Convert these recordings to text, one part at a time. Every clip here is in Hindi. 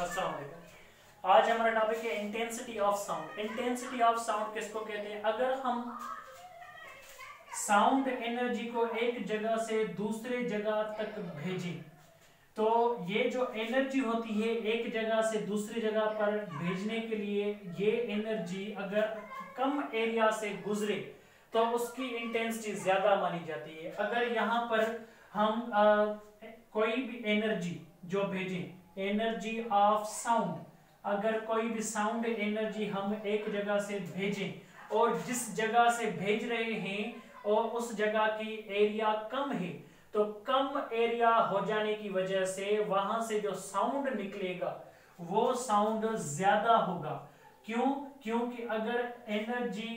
आज हमारा टॉपिक है intensity of sound intensity of sound किसको कहते हैं? अगर हम साउंड एनर्जी को एक जगह से दूसरे जगह तक भेजें तो ये जो एनर्जी होती है एक जगह से दूसरी जगह पर भेजने के लिए ये एनर्जी अगर कम एरिया से गुजरे तो उसकी इंटेंसिटी ज़्यादा मानी जाती है। अगर यहाँ पर हम आ, कोई भी एनर्जी जो भेजें एनर्जी ऑफ़ साउंड अगर कोई भी साउंड एनर्जी हम एक जगह से भेजें और जिस जगह से भेज रहे हैं और उस जगह की एरिया कम है तो कम एरिया हो जाने की वजह से वहाँ से जो साउंड निकलेगा, वो साउंड ज़्यादा होगा। क्यों? क्योंकि अगर एनर्जी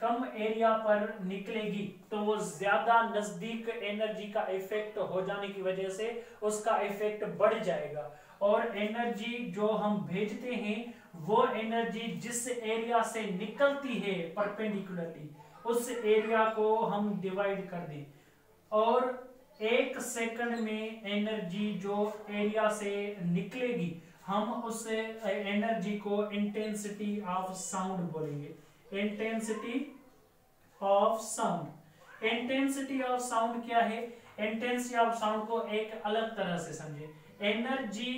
कम एरिया पर निकलेगी तो वो ज़्यादा नज़दीक एनर्जी का इफ़ेक्ट हो जाने की वजह से उसका इफ़ेक्ट बढ़ जाएगा। और एनर्जी जो हम भेजते हैं, वो एनर्जी जिस एरिया से निकलती है परपेंडिकुलरली उस एरिया को हम डिवाइड कर दें। और एक सेकंड में एनर्जी जो एरिया से निकलेगी हम उस एनर्जी को इंटेंसिटी ऑफ़ साउंड बोलेंगे। Intensity of sound intensity of sound क्या है? इंटेंसिटी ऑफ़ साउंड को एक अलग तरह से समझे। Energy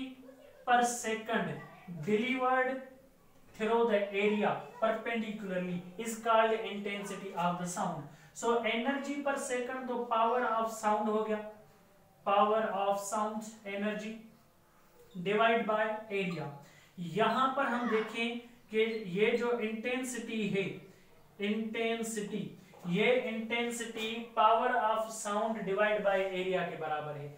per second delivered through the area perpendicularly is called intensity of the sound so energy per second तो पावर ऑफ़ साउंड हो गया। Power of sound energy divide by area. यहाँ पर हम देखें कि ये जो इंटेंसिटी है इंटेंसिटी ये intensity power of sound divide by area के बराबर है।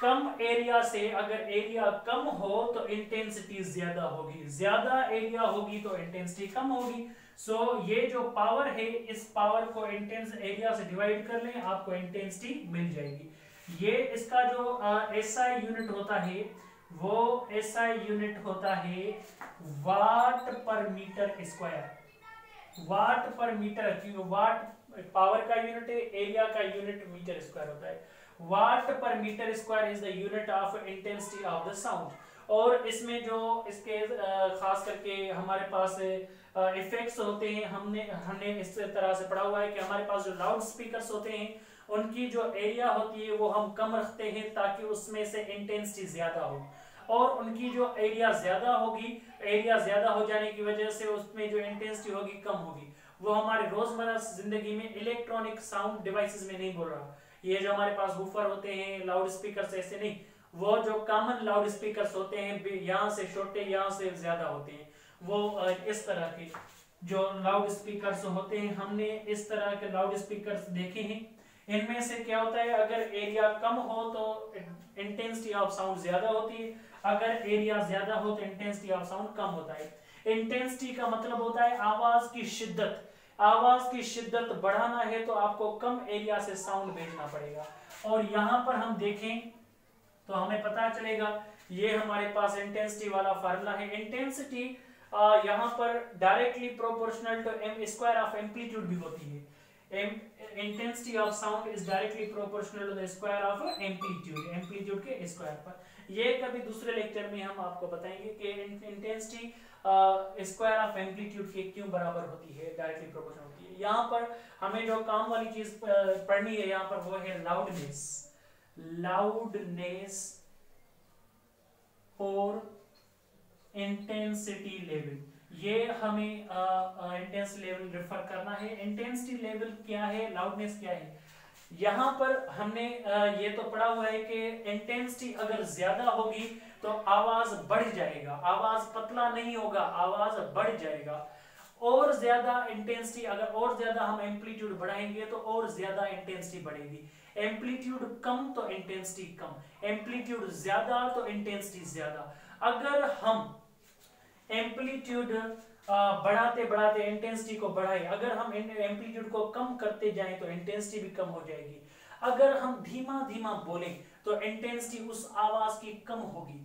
कम एरिया से अगर एरिया कम हो तो इंटेंसिटी ज़्यादा होगी। ज़्यादा एरिया होगी तो इंटेंसिटी कम होगी। सो so, ये जो पावर है इस पावर को इंटेंस एरिया से डिवाइड कर लें आपको इंटेंसिटी मिल जाएगी। ये इसका जो एस आई यूनिट होता है वो आई यूनिट होता है वाट पर मीटर स्क्वायर वाट पर मीटर क्योंकि वाट पावर का यूनिट है एरिया का यूनिट मीटर स्क्वायर होता है. Watt per metre square is the unit of intensity of the sound और इसमें जो इसके खास करके हमारे पास इफेक्ट्स होते हैं, हमने हमने इस तरह से पढ़ा हुआ है कि हमारे पास जो लाउड स्पीकर्स होते हैं उनकी जो एरिया होती है, वो हम कम रखते हैं ताकि उसमें से इंटेंसिटी ज़्यादा हो। और उनकी जो एरिया ज़्यादा होगी एरिया ज़्यादा हो जाने की वजह से उसमें जो इंटेंसिटी होगी, कम होगी। वो हमारे रोज़मर्रा ज़िंदगी में इलेक्ट्रॉनिक साउंड डिवाइसेस में नहीं बोल रहा। ये जो हमारे पास हुफर होते हैं लाउड स्पीकर ऐसे नहीं, वो जो कॉमन लाउड स्पीकर होते हैं यहाँ से छोटे, यहाँ से ज़्यादा होते हैं। वो इस तरह के जो लाउड स्पीकर होते हैं, हमने इस तरह के लाउड स्पीकर देखे हैं। इनमें से क्या होता है, अगर एरिया कम हो तो इंटेंसिटी ऑफ़ साउंड ज़्यादा होती है, अगर एरिया ज़्यादा हो तो इंटेंसिटी ऑफ़ साउंड कम होता है। इंटेंसिटी का मतलब होता है आवाज़ की शिद्दत। आवाज़ की शिद्दत बढ़ाना है तो आपको कम एरिया से साउंड भेजना पड़ेगा। और यहाँ पर हम देखें तो हमें पता चलेगा, ये हमारे पास इंटेंसिटी वाला फार्मूला है। इंटेंसिटी यहाँ पर directly proportional to M square of amplitude भी होती है। Intensity of sound is directly proportional to the square of amplitude amplitude के स्क्वायर पर। ये कभी दूसरे लेक्चर में हम आपको बताएँगे कि इंटेंसिटी स्क्वायर ऑफ़ एम्पलीट्यूड के क्यों बराबर होती है डायरेक्टली प्रोपोर्शनल होती है। यहाँ पर हमें जो काम वाली चीज़ पढ़नी है यहाँ पर वो है लाउडनेस लाउडनेस और इंटेंसिटी लेवल ये हमें इंटेंस लेवल रेफर करना है। इंटेंसिटी लेवल क्या है? लाउडनेस क्या है? यहाँ पर हमने ये तो पढ़ा हुआ है कि इंटेंसिटी अगर ज़्यादा होगी तो आवाज़ बढ़ जाएगा। आवाज़ पतला नहीं होगा, आवाज़ बढ़ जाएगा। और ज़्यादा इंटेंसिटी अगर और ज़्यादा हम एम्पलीट्यूड बढ़ाएँगे तो और ज़्यादा इंटेंसिटी बढ़ेगी। एम्पलीट्यूड कम तो इंटेंसिटी कम। एम्पलीट्यूड ज़्यादा तो इंटेंसिटी ज़्यादा। अगर हम एम्पलीट्यूड बढ़ाते बढ़ाते इंटेंसिटी को बढ़ाए। अगर हम एम्पलीट्यूड को कम करते जाएँ तो इंटेंसिटी भी कम हो जाएगी। अगर हम धीमा धीमा बोलें तो इंटेंसिटी उस आवाज़ की कम होगी।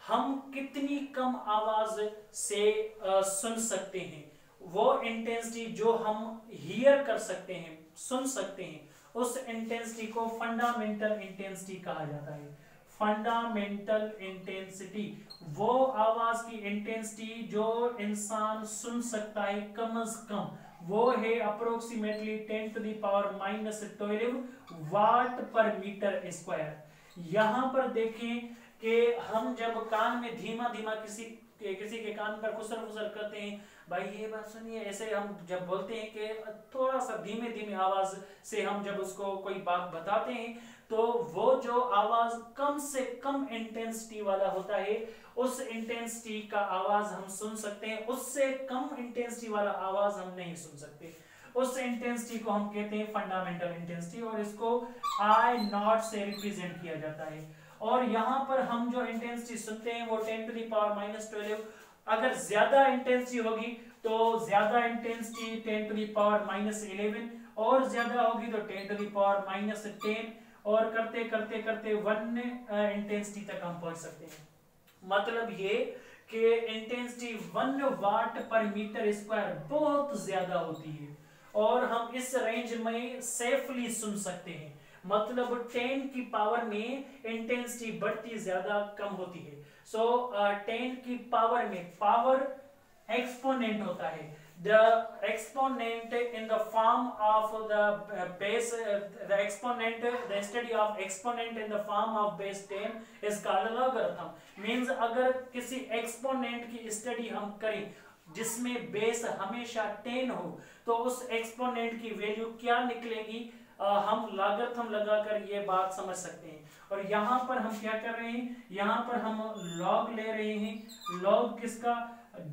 हम कितनी कम आवाज़ से आ, सुन सकते हैं वो इंटेंसिटी जो हम हियर कर सकते हैं सुन सकते हैं उस इंटेंसिटी को फंडामेंटल इंटेंसिटी कहा जाता है। फंडामेंटल इंटेंसिटी वो आवाज़ की इंटेंसिटी जो इंसान सुन सकता है कम अज कम। वो है approximately ten to the power minus twelve watt per metre square यहाँ पर देखें कि हम जब कान में धीमा धीमा किसी किसी के कान पर खुसर खुसर करते हैं, भाई ये बात सुनिए, ऐसे हम जब बोलते हैं कि थोड़ा सा धीमे धीमे आवाज़ से हम जब उसको कोई बात बताते हैं तो वो जो आवाज़ कम से कम इंटेंसिटी वाला होता है, उस इंटेंसिटी का आवाज़ हम सुन सकते हैं। उससे कम इंटेंसिटी वाला आवाज़ हम नहीं सुन सकते। उस इंटेंसिटी को हम कहते हैं फंडामेंटल इंटेंसिटी और इसको आई नॉट से रिप्रेजेंट किया जाता है। और यहाँ पर हम जो इंटेंसिटी सुनते हैं, वो ten to the power minus twelve अगर ज़्यादा इंटेंसिटी होगी तो ज़्यादा intensity ten to the power minus eleven और ज़्यादा होगी तो ten to the power minus ten और करते करते करते वन इंटेंसिटी तक हम पहुँच सकते हैं। मतलब ये कि इंटेंसिटी वन वाट पर मीटर स्क्वायर बहुत ज़्यादा होती है। और हम इस रेंज में सेफली सुन सकते हैं। मतलब 10 की पावर में इंटेंसिटी बढ़ती ज़्यादा कम होती है। सो so, uh, 10 की पावर में पावर एक्सपोनेंट होता है। The exponent in the form of the uh, base uh, the exponent the study of exponent in the form of base 10 is called logarithm means अगर किसी exponent की study हम करें जिसमें बेस हमेशा 10 हो तो उस एक्सपोनेंट की वैल्यू क्या निकलेगी आ, हम लागर्थम लगाकर ये बात समझ सकते हैं और यहाँ पर हम क्या कर रहे हैं यहाँ पर हम लॉग ले रहे हैं लॉग किसका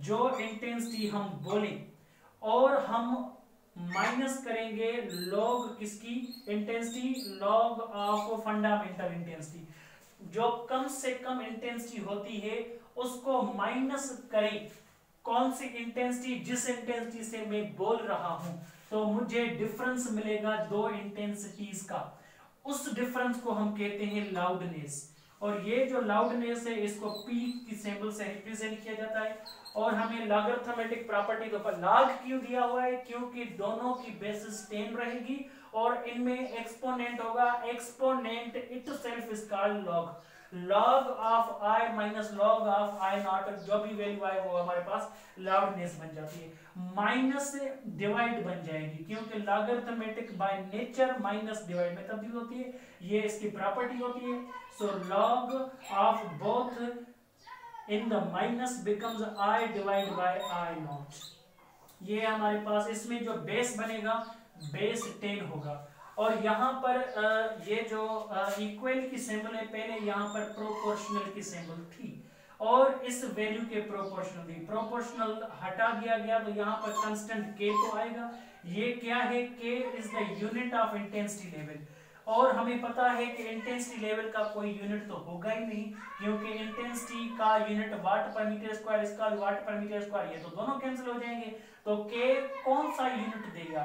जो इंटेंसिटी हम बोलें और हम माइनस करेंगे लॉग किसकी? Intensity log of fundamental intensity जो कम से कम इंटेंसिटी होती है, उसको माइनस करें। कौन सी इंटेंसिटी जिस इंटेंसिटी से मैं बोल रहा हूँ तो मुझे डिफरेंस मिलेगा दो इंटेंसिटीज का। उस डिफरेंस को हम कहते हैं लाउडनेस और ये जो लाउडनेस है, इसको पी की सिंबल से रिप्रेजेंट किया जाता है। और हमें लॉगरिथमेटिक प्रॉपर्टी के ऊपर लॉग क्यों दिया हुआ है? क्योंकि दोनों की बेसिस टेन रहेगी और इनमें एक्सपोनेंट होगा। Exponent itself is called log log of i minus log of i not जो भी वैल्यू आए वो हमारे पास लाउडनेस बन जाती है। माइनस से डिवाइड बन जाएगी, क्योंकि logarithmic by nature minus divide में तब्दील होती है, ये इसकी प्रॉपर्टी होती है। So log of both in the minus becomes I divide by I not ये हमारे पास इसमें जो बेस बनेगा बेस टेन होगा। और यहाँ पर ये जो इक्वल की सिंबल है, पहले यहाँ पर प्रोपोर्शनल की सिंबल थी। और इस वैल्यू के प्रोपोर्शनल थी। प्रोपोर्शनल हटा दिया गया तो यहाँ पर कांस्टेंट के तो आएगा। ये क्या है? K is the unit of intensity level और हमें पता है कि इंटेंसिटी लेवल का कोई यूनिट तो होगा ही नहीं, क्योंकि इंटेंसिटी का unit watt per metre square इसका वाट पर मीटर स्क्वायर ये तो दोनों कैंसिल हो जाएँगे। तो के कौन सा यूनिट देगा?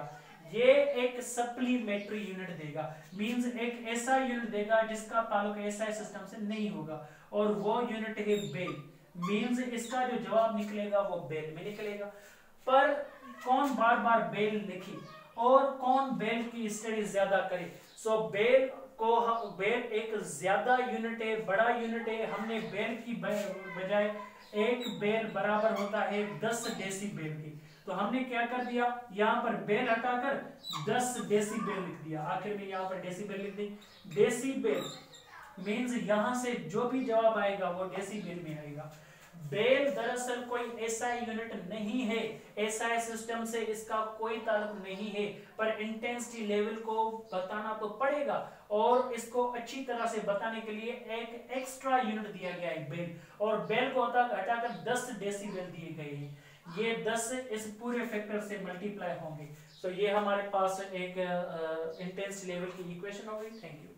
ये एक सप्लीमेंट्री यूनिट देगा। मींस एक ऐसा यूनिट देगा जिसका ताल्लुक एसआई सिस्टम से नहीं होगा। और वो यूनिट है बेल मींस इसका जो जवाब निकलेगा वो बेल में निकलेगा। पर कौन बार बार बेल लिखी और कौन बेल की स्टडी ज़्यादा करे? सो so, बेल को हम बेल एक ज़्यादा यूनिट है बड़ा यूनिट है। हमने बेल की बजाय एक बेल बराबर होता है दस डेसी बेल की। तो हमने क्या कर दिया? यहाँ पर बेल हटाकर दस डेसी बेल लिख दिया। आखिर में यहाँ पर डेसी बेल लिख दी। डेसी बेल मीन्स यहाँ से जो भी जवाब आएगा, वो डेसी बेल में आएगा। बेल दरअसल कोई ऐसा यूनिट नहीं है। ऐसा सिस्टम से इसका कोई ताल्लुक नहीं है, पर इंटेंसिटी लेवल को बताना तो पड़ेगा। और इसको अच्छी तरह से बताने के लिए एक एक्स्ट्रा यूनिट दिया गया है बेल। और बेल को हटाकर 10 डेसिबल दिए गए हैं। ये 10 इस पूरे फैक्टर से मल्टीप्लाई होंगे। तो ये हमारे पास एक इंटेंस लेवल की इक्वेशन हो गई। Thank you